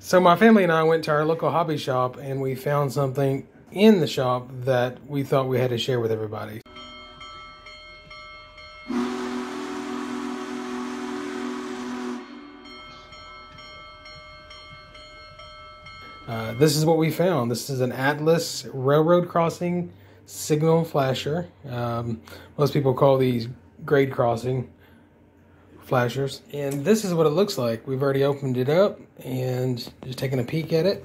So my family and I went to our local hobby shop and we found something in the shop that we thought we had to share with everybody. Uh, this is what we found. This is an Atlas railroad crossing signal flasher. Um, most people call these grade crossing flashers. And this is what it looks like. We've already opened it up and just taking a peek at it.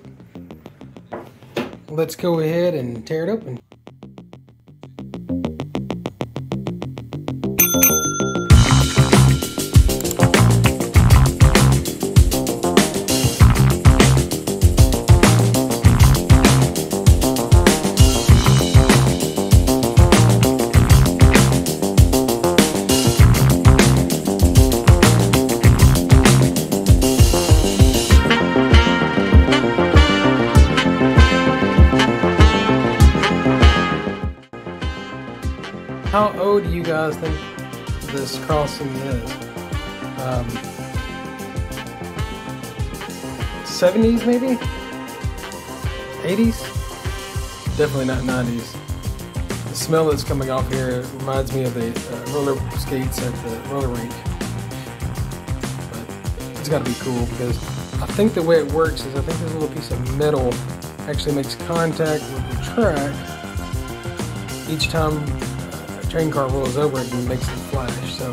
Let's go ahead and tear it open. How old do you guys think this crossing is? Um, 70s maybe? 80s? Definitely not 90s. The smell that's coming off here reminds me of the uh, roller skates at the roller rink. But it's got to be cool because I think the way it works is I think this little piece of metal actually makes contact with the track each time train car rolls over it and makes it flash. So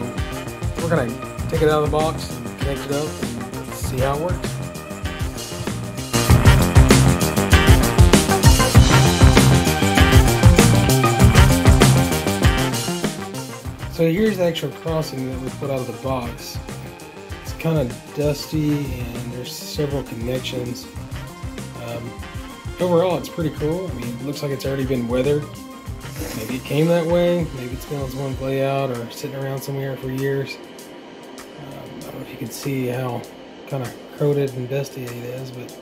we're gonna take it out of the box and connect it up and see how it works. So here's the actual crossing that we put out of the box. It's kind of dusty and there's several connections. Um, overall, it's pretty cool. I mean, it looks like it's already been weathered. Maybe it came that way. Maybe it's been on someone's layout or sitting around somewhere for years. Um, I don't know if you can see how kind of corroded and dusty it is, but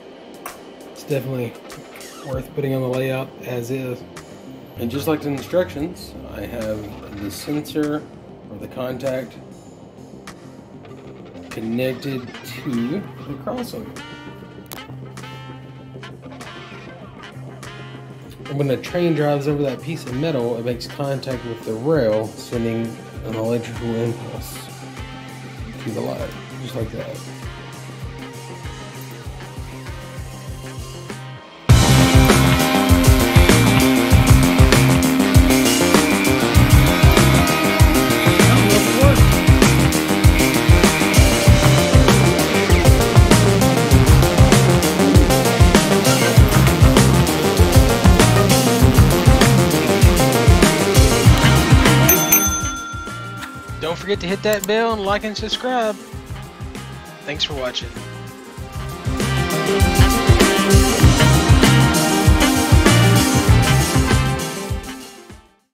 it's definitely worth putting on the layout as is. And just like the instructions, I have the sensor or the contact connected to the crossing. When the train drives over that piece of metal, it makes contact with the rail, sending an electrical impulse to the light, just like that. Don't forget to hit that bell and like and subscribe. Thanks for watching.